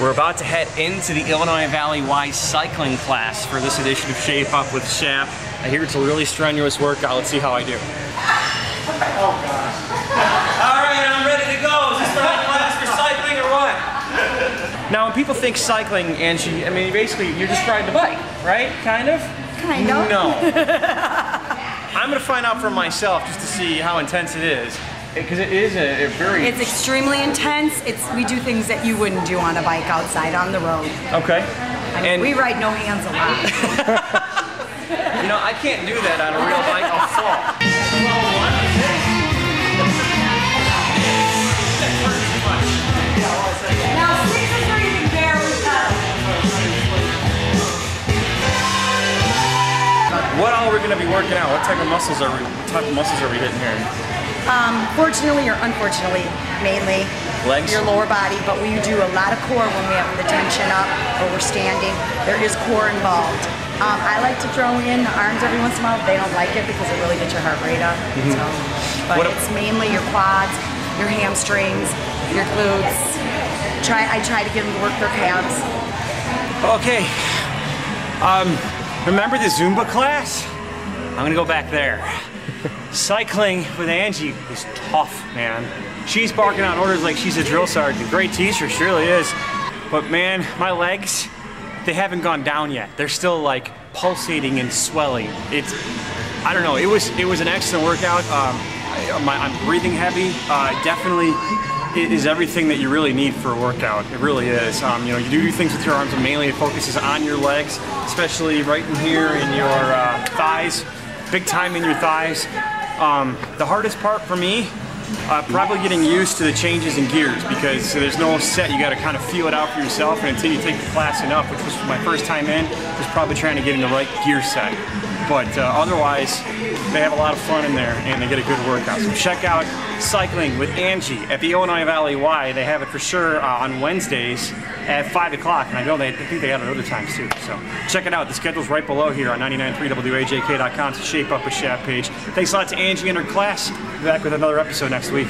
We're about to head into the Illinois Valley Y cycling class for this edition of Shape Up with Shap. I hear it's a really strenuous workout. Let's see how I do. Oh gosh. All right, I'm ready to go. Is this the right class for cycling or what? Now, when people think cycling, Angie, I mean, basically, you're just riding a bike, right? Kind of? Kind of. No. I'm gonna find out for myself just to see how intense it is. Because it is a, a very... It's extremely intense. It's we do things that you wouldn't do on a bike outside on the road. Okay. I mean, And we ride no hands a lot. you know, I can't do that on a real bike. I'll fall. now six is where you can barely pedal. What all are we gonna be working out? What type of muscles are we? What type of muscles are we hitting here? Um, fortunately or unfortunately, mainly Legs? your lower body, but we do a lot of core when we have the tension up or we're standing. There is core involved. Um, I like to throw in the arms every once in a while. They don't like it because it really gets your heart rate up. So, but. What it's mainly your quads, your hamstrings, your glutes. Try I try to get them to work their calves. Okay. Um, remember the Zumba class? I'm gonna go back there. Cycling with Angie is tough, man. She's barking out orders like she's a drill sergeant. Great teacher, she really is. But man, my legs, they haven't gone down yet. They're still like pulsating and swelling. It's, I don't know. It was it was an excellent workout. Um, I, my, I'm breathing heavy. Uh, definitely it is everything that you really need for a workout. It really is. Um, you know, you do things with your arms, but mainly it focuses on your legs, especially right in here in your uh, thighs, big time in your thighs. Um, the hardest part for me, uh, probably getting used to the changes in gears because there's no set. You got to kind of feel it out for yourself, and until you take the class enough, which was my first time in, was probably trying to get in the right gear set. But uh, otherwise, they have a lot of fun in there and they get a good workout. So check out Cycling with Angie at the Illinois Valley Y. They have it for sure uh, on Wednesdays at 5 o'clock. And I know they I think they have it other times too. So check it out. The schedule's right below here on 993wajk.com. to Shape Up a Shap page. Thanks a lot to Angie and her class. Be back with another episode next week.